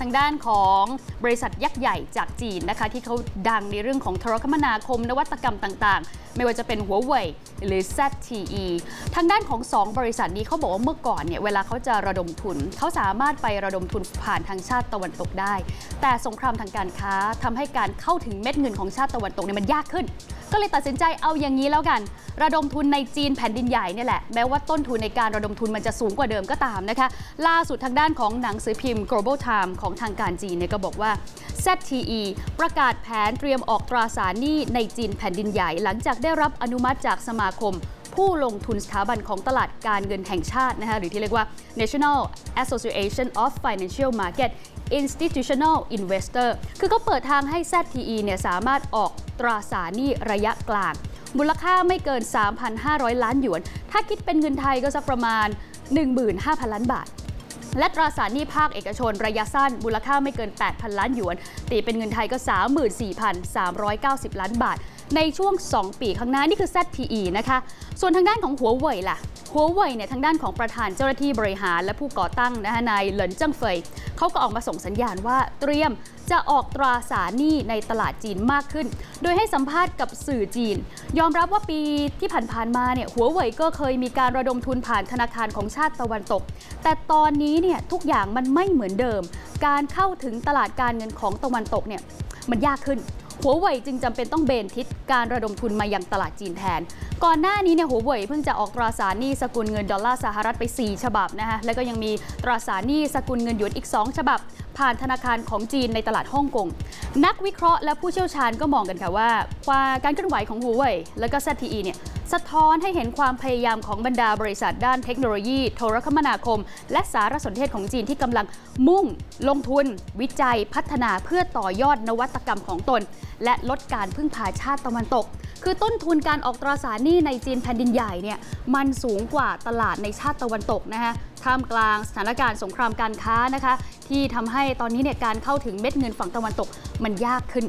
ทางด้านของบริษัทยักษ์ใหญ่จากจีนนะคะ ที่เขาดังในเรื่องของโทรคมนาคมนวัตกรรมต่างๆ ไม่ว่าจะเป็นหัวเว่ยหรือ ZTE ทางด้านของ 2 บริษัทนี้เขาบอกว่าเมื่อก่อนเนี่ยเวลาเขาจะระดมทุน เขาสามารถไประดมทุนผ่านทางชาติตะวันตกได้ แต่สงครามทางการค้าทำให้การเข้าถึงเม็ดเงินของชาติตะวันตกเนี่ยมันยากขึ้น ก็เลยตัดสินใจเอาอย่างนี้แล้วกัน ระดมทุนในจีนแผ่นดินใหญ่เนี่ยแหละ แม้ว่าต้นทุนในการระดมทุนมันจะสูงกว่าเดิมก็ตามนะคะ ล่าสุดทางด้านของหนังสือพิมพ์ Global Time ของทางการจีนเนี่ยก็บอกว่า ZTE ประกาศแผนเตรียมออกตราสารหนี้ในจีนแผ่นดินใหญ่ หลังจากได้รับอนุมัติจากสมาคมผู้ลงทุนสถาบันของตลาดการเงินแห่งชาตินะคะหรือที่เรียกว่า National Association of Financial Market Institutional Investor คือเขาเปิดทางให้ ZTE เนี่ยสามารถออก ตราสารหนี้ระยะกลาง มูลค่าไม่เกิน 3,500 ล้านหยวน ถ้าคิดเป็นเงินไทยก็สักประมาณ 15,000 ล้านบาท และตราสารหนี้ภาคเอกชนระยะสั้น มูลค่าไม่เกิน 8,000 ล้านหยวน ตีเป็นเงินไทยก็ 34,390 ล้านบาท ในช่วง 2 ปีข้างหน้านี่คือ ZTE นะคะ ส่วนทางด้านของหัวเว่ยล่ะ หัวเว่ยเนี่ยทางด้านของประธานเจ้าหน้าที่บริหารและผู้ก่อตั้งนะคะนายเหลินเจิ้งเฟยเขาก็ออกมาส่งสัญญาณว่าเตรียมจะออกตราสารหนี้ในตลาดจีนมากขึ้น โดยให้สัมภาษณ์กับสื่อจีน ยอมรับว่าปีที่ผ่านๆมาเนี่ยหัวเว่ยก็เคยมีการระดมทุนผ่านธนาคารของชาติตะวันตก แต่ตอนนี้เนี่ยทุกอย่างมันไม่เหมือนเดิม การเข้าถึงตลาดการเงินของตะวันตกเนี่ยมันยากขึ้น หัวเว่ยจึงจำเป็นต้องเบนทิศการระดมทุนมายังตลาดจีนแทน ก่อนหน้านี้เนี่ยหัวเว่ยเพิ่งจะออกตราสารหนี้สกุลเงินดอลลาร์สหรัฐไป 4 ฉบับนะคะแล้วก็ยังมีตราสารหนี้สกุลเงินหยวนอีก 2 ฉบับ ผ่านธนาคารของจีนในตลาดฮ่องกงนักวิเคราะห์และผู้เชี่ยวชาญก็มองกันค่ะว่าความการเคลื่อนไหวของหัวเว่ยและก็ ZTE เนี่ยสะท้อนให้เห็นความพยายามของบรรดาบริษัทด้านเทคโนโลยี โทรคมนาคม และสารสนเทศของจีนที่กำลังมุ่ง ลงทุน วิจัยพัฒนาเพื่อต่อยอดนวัตกรรมของตน และลดการพึ่งพาชาติตะวันตก คือต้นทุนการออกตราสารหนี้ในจีนแผ่นดินใหญ่เนี่ยมันสูงกว่าตลาดในชาติตะวันตกนะคะท่ามกลางสถานการณ์สงครามการค้านะคะ ที่ทำให้ตอนนี้เนี่ยการเข้าถึงเม็ดเงินฝั่งตะวันตกมันยากขึ้น